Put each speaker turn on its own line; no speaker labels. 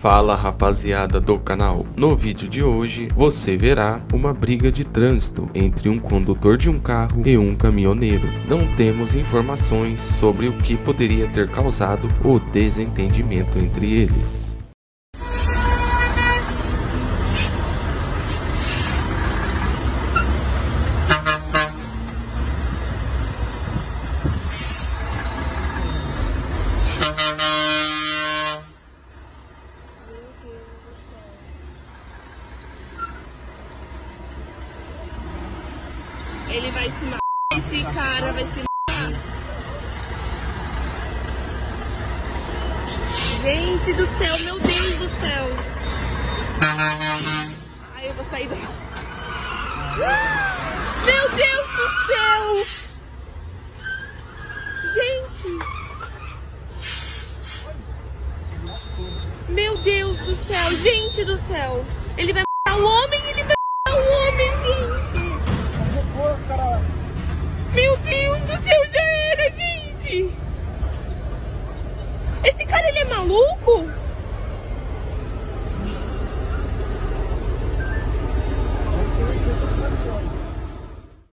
Fala rapaziada do canal, no vídeo de hoje você verá uma briga de trânsito entre um condutor de um carro e um caminhoneiro. Não temos informações sobre o que poderia ter causado o desentendimento entre eles.
Ele vai se matar. Esse cara vai se matar. Gente do céu, meu Deus do céu. Ai, eu vou sair daqui. Meu Deus do céu. Gente. Meu Deus do céu, gente do céu. Ele vai matar o homem Esse cara ele é maluco?